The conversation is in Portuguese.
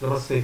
Namastê.